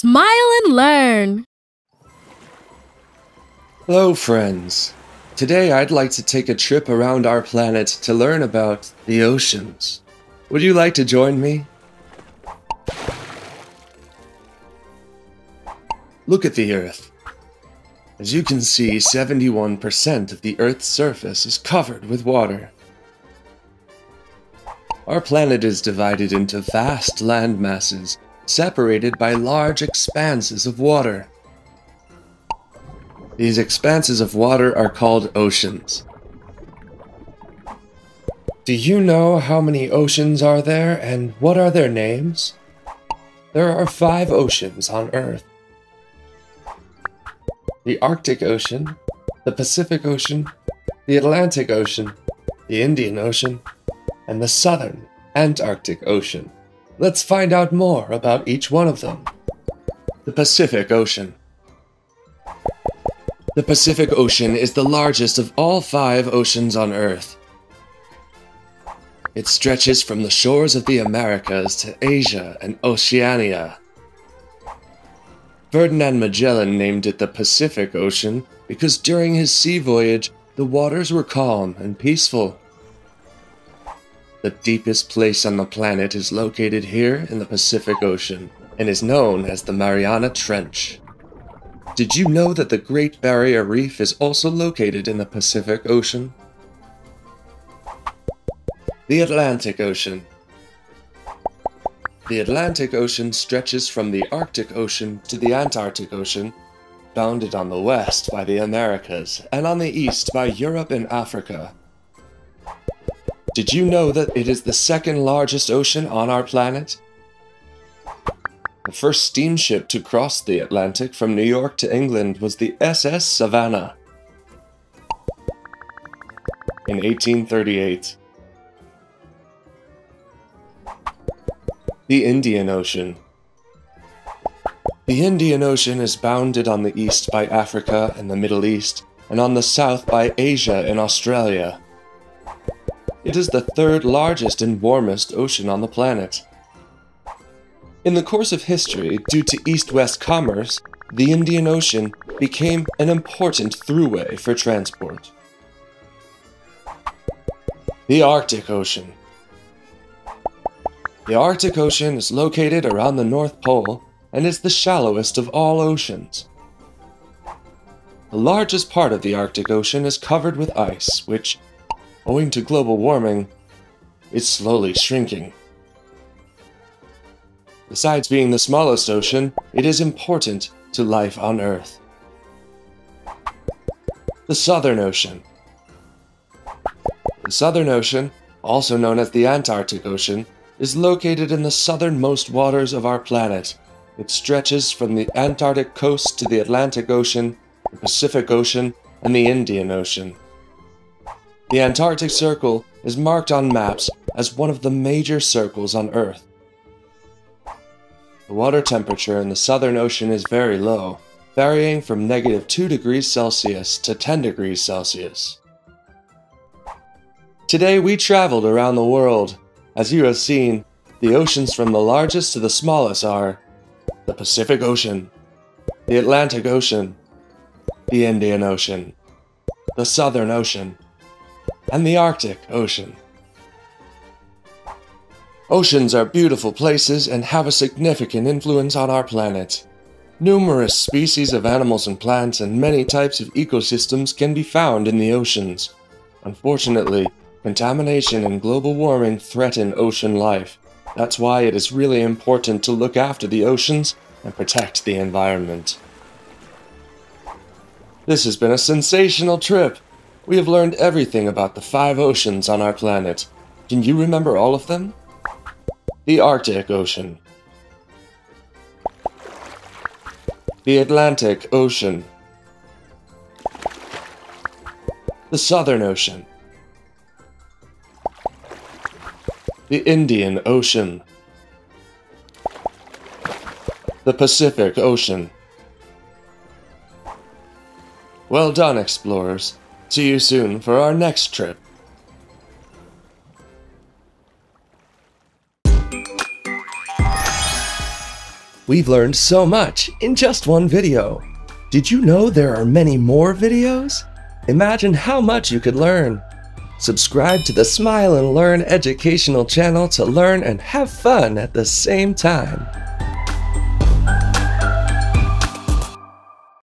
Smile and learn. Hello, friends. Today I'd like to take a trip around our planet to learn about the oceans. Would you like to join me? Look at the Earth. As you can see, 71% of the Earth's surface is covered with water. Our planet is divided into vast land masses, separated by large expanses of water. These expanses of water are called oceans. Do you know how many oceans are there and what are their names? There are five oceans on Earth the Arctic Ocean, the Pacific Ocean, the Atlantic Ocean, the Indian Ocean, and the Southern Antarctic Ocean. Let's find out more about each one of them. The Pacific Ocean. The Pacific Ocean is the largest of all five oceans on Earth. It stretches from the shores of the Americas to Asia and Oceania. Ferdinand Magellan named it the Pacific Ocean because during his sea voyage the waters were calm and peaceful. The deepest place on the planet is located here in the Pacific Ocean and is known as the Mariana Trench. Did you know that the Great Barrier Reef is also located in the Pacific Ocean? The Atlantic Ocean the Atlantic Ocean stretches from the Arctic Ocean to the Antarctic Ocean, bounded on the west by the Americas and on the east by Europe and Africa. Did you know that it is the second largest ocean on our planet? The first steamship to cross the Atlantic from New York to England was the SS Savannah in 1838. The Indian Ocean. The Indian Ocean is bounded on the east by Africa and the Middle East, and on the south by Asia and Australia. It is the third largest and warmest ocean on the planet. In the course of history, due to east west commerce, the Indian Ocean became an important throughway for transport. The Arctic Ocean. The Arctic Ocean is located around the North Pole and is the shallowest of all oceans. The largest part of the Arctic Ocean is covered with ice, which, owing to global warming, it's slowly shrinking. Besides being the smallest ocean, it is important to life on Earth. The Southern Ocean. The Southern Ocean, also known as the Antarctic Ocean, is located in the southernmost waters of our planet. It stretches from the Antarctic coast to the Atlantic Ocean, the Pacific Ocean, and the Indian Ocean. The Antarctic Circle is marked on maps as one of the major circles on Earth. The water temperature in the Southern Ocean is very low, varying from negative 2 degrees Celsius to 10 degrees Celsius. Today we traveled around the world as you have seen, the oceans from the largest to the smallest are the Pacific Ocean, the Atlantic Ocean, the Indian Ocean, the Southern Ocean, and the Arctic Ocean. Oceans are beautiful places and have a significant influence on our planet. Numerous species of animals and plants and many types of ecosystems can be found in the oceans. Unfortunately, Contamination and global warming threaten ocean life. That's why it is really important to look after the oceans and protect the environment. This has been a sensational trip. We have learned everything about the five oceans on our planet. Can you remember all of them? The Arctic Ocean, the Atlantic Ocean, the Southern Ocean, the Indian Ocean, the Pacific Ocean. Well done, explorers. See you soon for our next trip. We've learned so much in just one video. Did you know there are many more videos? Imagine how much you could learn. Subscribe to the Smile and Learn educational channel to learn and have fun at the same time.